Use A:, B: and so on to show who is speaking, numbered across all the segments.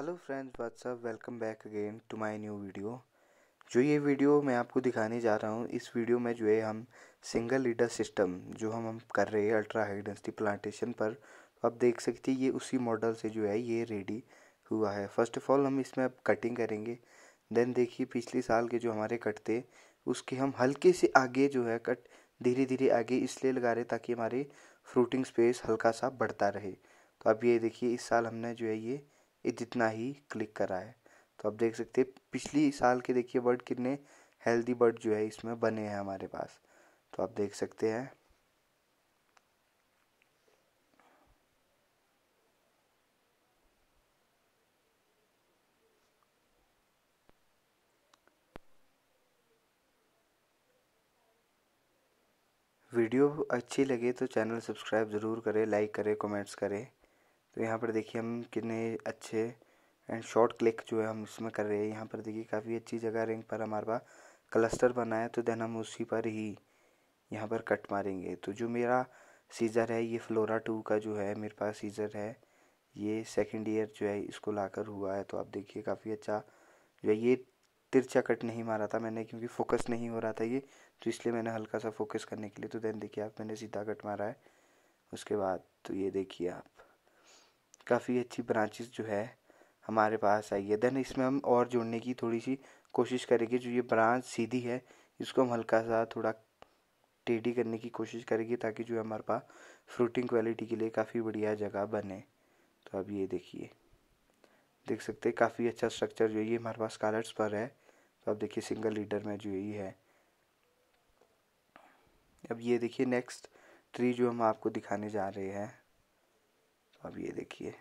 A: Hello friends what's up welcome back again to my new video जो ये video मैं आपको दिखाने जा रहा हूँ, इस वीडियो में जो है हम सिंगल लीडर सिस्टम जो हम हम कर रहे हैं अल्ट्रा हाई डेंसिटी प्लांटेशन पर तो आप देख सकते हैं ये उसी मॉडल से जो है ये रेडी हुआ है। फ़र्स्ट ऑफ़ ऑल हम इसमें अब कटिंग करेंगे। देन देखिए, पिछले साल के जो हमारे कट थे, उसके हम हल्के से आगे जो है कट धीरे धीरे आगे इसलिए लगा रहे ताकि हमारे फ्रूटिंग स्पेस हल्का सा बढ़ता रहे। तो अब ये देखिए, इस साल हमने जो है ये ये जितना ही क्लिक करा है। तो आप देख सकते हैं, पिछली साल के देखिए बर्ड कितने हेल्दी बर्ड जो है इसमें बने हैं हमारे पास। तो आप देख सकते हैं। वीडियो अच्छी लगे तो चैनल सब्सक्राइब ज़रूर करें, लाइक करें, कमेंट्स करें। तो यहाँ पर देखिए हम कितने अच्छे एंड शॉर्ट क्लिक जो है हम इसमें कर रहे हैं। यहाँ पर देखिए काफ़ी अच्छी जगह रिंग पर हमारे पास क्लस्टर बना है तो देन हम उसी पर ही यहाँ पर कट मारेंगे। तो जो मेरा सीज़र है, ये फ्लोरा टू का जो है मेरे पास सीज़र है, ये सेकेंड ईयर जो है इसको लाकर हुआ है। तो आप देखिए काफ़ी अच्छा जो है, ये तिरछा कट नहीं मारा था मैंने क्योंकि फोकस नहीं हो रहा था ये तो इसलिए मैंने हल्का सा फोकस करने के लिए तो देन देखिए आप, मैंने सीधा कट मारा है। उसके बाद तो ये देखिए आप। काफ़ी अच्छी ब्रांचेस जो है हमारे पास आई है। देन इसमें हम और जोड़ने की थोड़ी सी कोशिश करेंगे। जो ये ब्रांच सीधी है, इसको हम हल्का सा थोड़ा टेढ़ी करने की कोशिश करेंगे ताकि जो हमारे पास फ्रूटिंग क्वालिटी के लिए काफ़ी बढ़िया जगह बने। तो अब ये देखिए, देख सकते हैं काफ़ी अच्छा स्ट्रक्चर जो है, ये हमारे पास कलर्स पर है। तो अब देखिए सिंगल लीडर में जो ये है। अब ये देखिए नेक्स्ट ट्री जो हम आपको दिखाने जा रहे हैं। अब ये देखिए।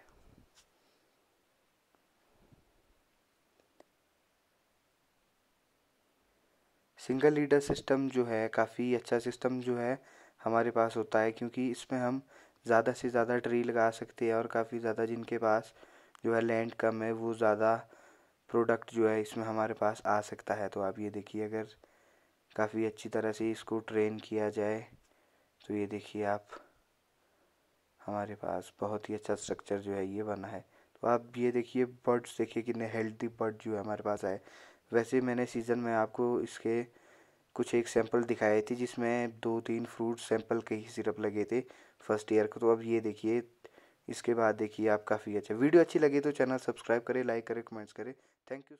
A: सिंगल लीडर सिस्टम जो है, काफ़ी अच्छा सिस्टम जो है हमारे पास होता है क्योंकि इसमें हम ज़्यादा से ज़्यादा ट्री लगा सकते हैं और काफ़ी ज़्यादा जिनके पास जो है लैंड कम है, वो ज़्यादा प्रोडक्ट जो है इसमें हमारे पास आ सकता है। तो आप ये देखिए, अगर काफ़ी अच्छी तरह से इसको ट्रेन किया जाए तो ये देखिए आप। हमारे पास बहुत ही अच्छा स्ट्रक्चर जो है ये बना है। तो आप ये देखिए बर्ड्स देखिए कितने हेल्दी बर्ड जो है हमारे पास आए। वैसे मैंने सीज़न में आपको इसके कुछ एक सैंपल दिखाए थे, जिसमें दो तीन फ्रूट सैंपल के ही सिरप लगे थे फ़र्स्ट ईयर को। तो अब ये देखिए, इसके बाद देखिए आप काफ़ी अच्छा। वीडियो अच्छी लगी तो चैनल सब्सक्राइब करें लाइक करें कमेंट्स करें। Thank you